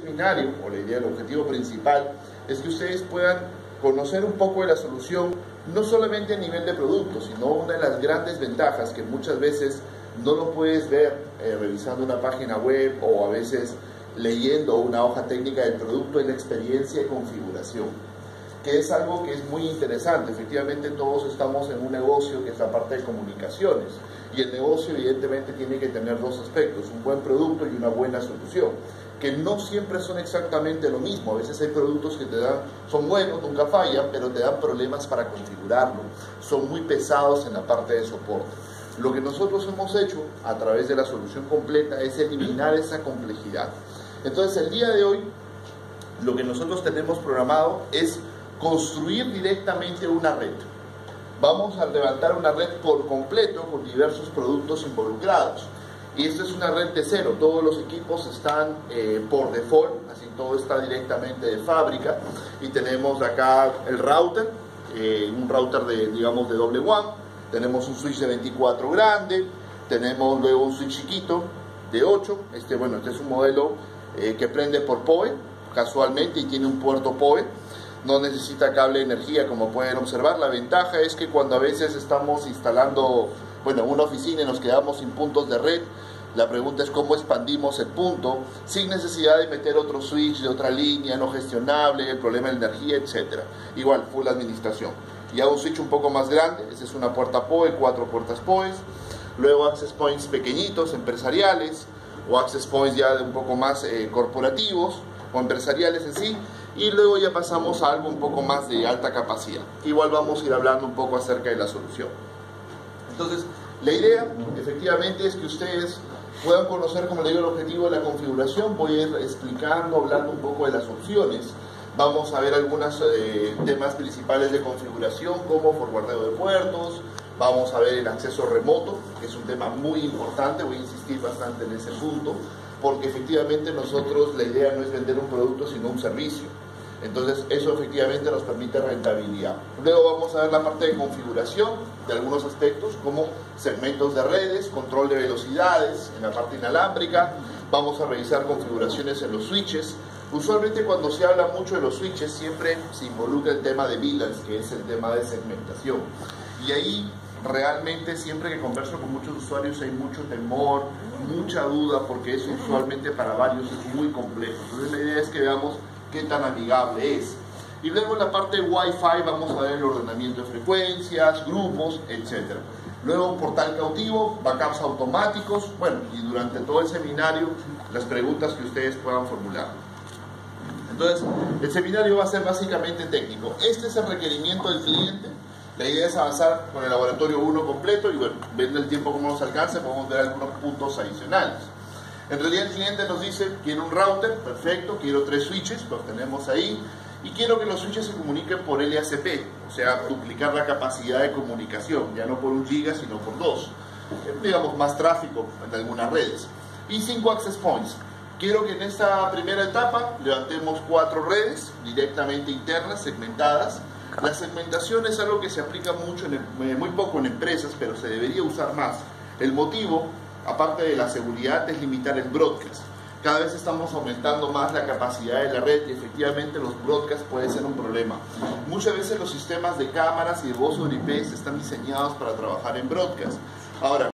seminario, o la idea, el objetivo principal, es que ustedes puedan conocer un poco de la solución, no solamente a nivel de producto, sino una de las grandes ventajas que muchas veces no lo puedes ver eh, revisando una página web o a veces leyendo una hoja técnica del producto es la experiencia de configuración, que es algo que es muy interesante. Efectivamente todos estamos en un negocio que es la parte de comunicaciones y el negocio evidentemente tiene que tener dos aspectos, un buen producto y una buena solución que no siempre son exactamente lo mismo. A veces hay productos que te dan, son buenos, nunca fallan, pero te dan problemas para configurarlo. Son muy pesados en la parte de soporte. Lo que nosotros hemos hecho a través de la solución completa es eliminar esa complejidad. Entonces el día de hoy lo que nosotros tenemos programado es construir directamente una red. Vamos a levantar una red por completo con diversos productos involucrados. Y esta es una red de cero, todos los equipos están eh, por default, así todo está directamente de fábrica. Y tenemos acá el router, eh, un router de, digamos, de doble one, tenemos un switch de 24 grande, tenemos luego un switch chiquito de 8, este, bueno, este es un modelo eh, que prende por PoE, casualmente, y tiene un puerto PoE, no necesita cable de energía, como pueden observar. La ventaja es que cuando a veces estamos instalando bueno, una oficina y nos quedamos sin puntos de red, la pregunta es cómo expandimos el punto sin necesidad de meter otro switch de otra línea no gestionable, el problema de energía, etc. Igual, full administración. Ya un switch un poco más grande, esa es una puerta PoE, cuatro puertas PoE. Luego access points pequeñitos, empresariales, o access points ya un poco más eh, corporativos o empresariales en sí. Y luego ya pasamos a algo un poco más de alta capacidad. Igual vamos a ir hablando un poco acerca de la solución. Entonces, la idea efectivamente es que ustedes puedan conocer, como le digo, el objetivo de la configuración. Voy a ir explicando, hablando un poco de las opciones. Vamos a ver algunos eh, temas principales de configuración, como forwardeo de puertos. Vamos a ver el acceso remoto, que es un tema muy importante. Voy a insistir bastante en ese punto, porque efectivamente nosotros la idea no es vender un producto, sino un servicio. Entonces eso efectivamente nos permite rentabilidad. Luego vamos a ver la parte de configuración de algunos aspectos como segmentos de redes, control de velocidades en la parte inalámbrica. Vamos a revisar configuraciones en los switches. Usualmente cuando se habla mucho de los switches siempre se involucra el tema de VLANs, que es el tema de segmentación. Y ahí realmente siempre que converso con muchos usuarios hay mucho temor, mucha duda, porque eso usualmente para varios es muy complejo. Entonces la idea es que veamos qué tan amigable es. Y luego en la parte Wi-Fi vamos a ver el ordenamiento de frecuencias, grupos, etc. Luego portal cautivo, backups automáticos, bueno, y durante todo el seminario las preguntas que ustedes puedan formular. Entonces, el seminario va a ser básicamente técnico. Este es el requerimiento del cliente. La idea es avanzar con el laboratorio 1 completo y bueno, viendo el tiempo como nos alcance, podemos ver algunos puntos adicionales. En realidad el cliente nos dice, quiero un router, perfecto, quiero tres switches, los tenemos ahí, y quiero que los switches se comuniquen por LACP, o sea, duplicar la capacidad de comunicación, ya no por un giga, sino por dos. Eh, digamos, más tráfico en algunas redes. Y cinco access points. Quiero que en esta primera etapa levantemos cuatro redes directamente internas, segmentadas. La segmentación es algo que se aplica mucho, en eh, muy poco en empresas, pero se debería usar más. El motivo aparte de la seguridad, es limitar el broadcast. Cada vez estamos aumentando más la capacidad de la red y efectivamente los broadcasts pueden ser un problema. Muchas veces los sistemas de cámaras y de voz sobre IP están diseñados para trabajar en broadcast. Ahora,